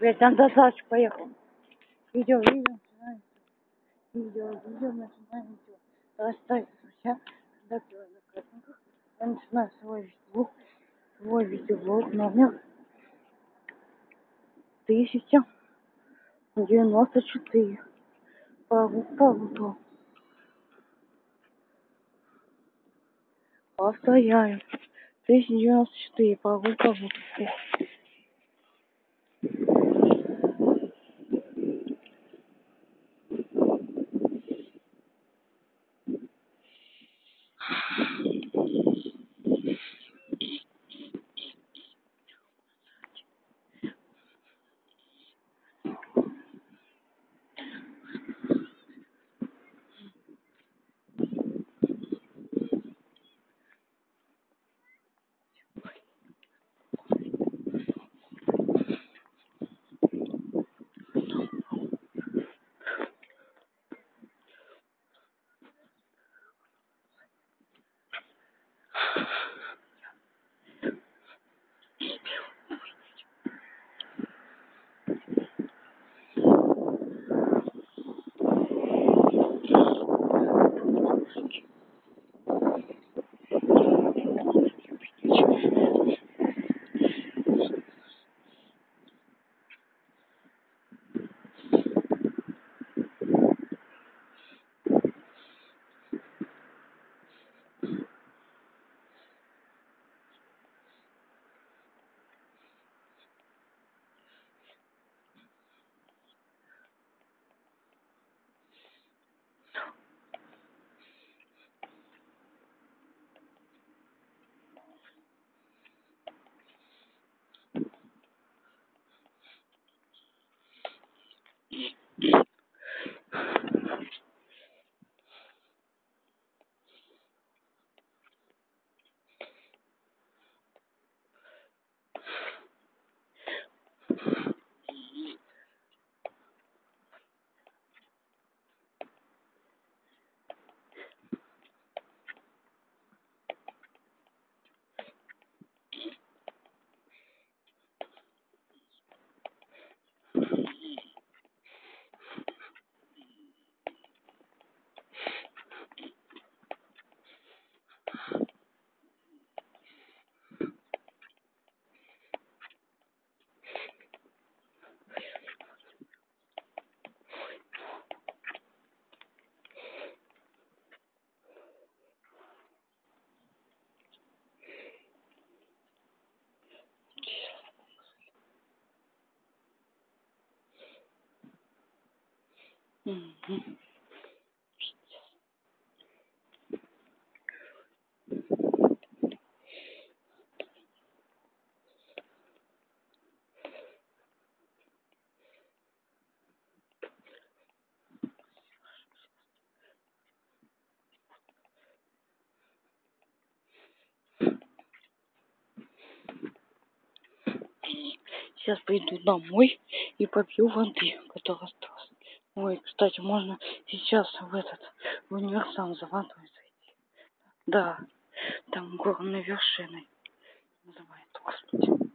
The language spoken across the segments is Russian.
Блять, там досадочек поехал. Видео, видео, начинаем. Видео, видео, начинаем видео. Здравствуйте, друзья. Когда я на праздниках, я начинаю свой видеоблог, свой видеоблог номер тысяча девяносто четыре. Пару, пару, Повторяю. Тысяча девяносто четыре. Пару, пару. Сейчас пойду домой и попью воды, которая осталась. Ой, кстати, можно сейчас в этот в универсам за водой зайти. Да, там горной вершиной называется, господи.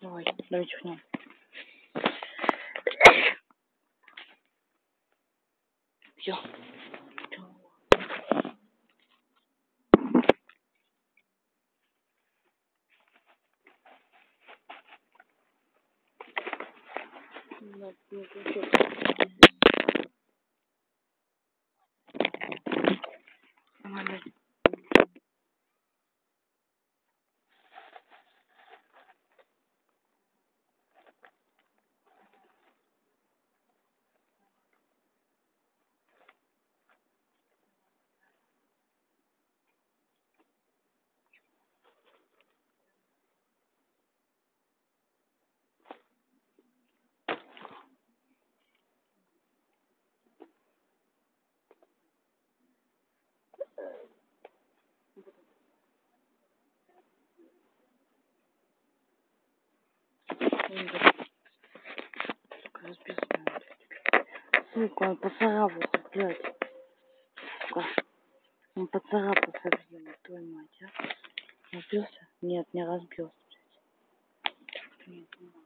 Давай, давай чихнем. Все. Сука, он поцарапался, блядь. Сука. Он поцарапался, блин, твою мать, а. Разбился? Нет, не разбился, блядь. Нет, не надо.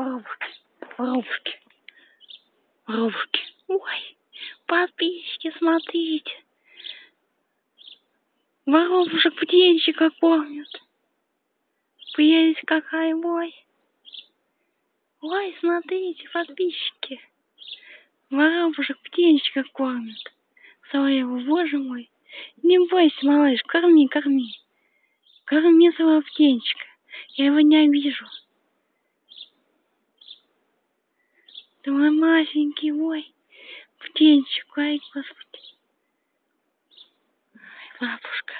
Воробушки, воробушки, воробушки. Ой, подписчики, смотрите. Воробушек птенчика кормят. Прелесть какая, ой. Ой, смотрите, подписчики. Воробушек птенчика кормят. Своего, боже мой. Не бойся, малыш, корми, корми. Корми своего птенчика. Я его не обижу. Ты мой маленький, ой, птенчик, ой, господи. Ай, бабушка.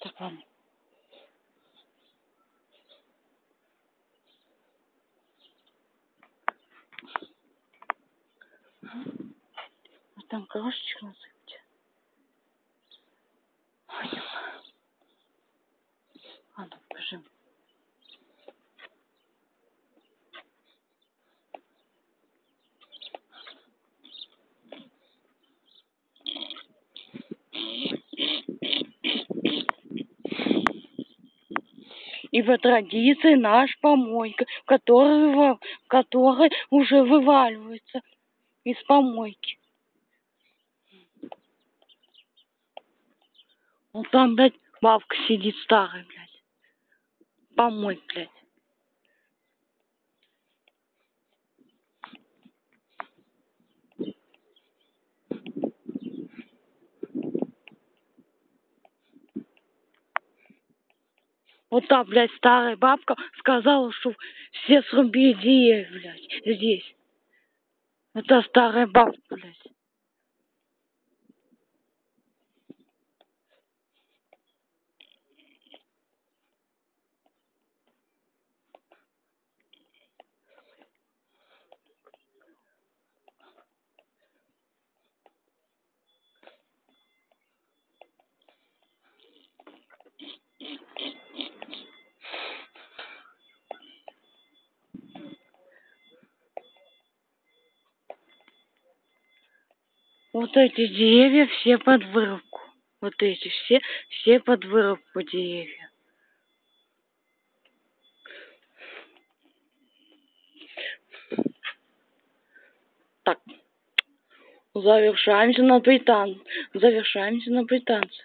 Так, ладно. Вот там крошечка насыпьте. Ой, Ладно, покажи. И по традиции наш помойка, который, который уже вываливается из помойки. Вот там, блядь, бабка сидит старая, блядь. Помой, блядь. Вот та, блядь, старая бабка сказала, что все срубили деревья, блядь, здесь. Это старая бабка, блядь. Вот эти деревья все под вырубку. Вот эти все, все под вырубку деревья. Так. Завершаемся на британ. Завершаемся на британце.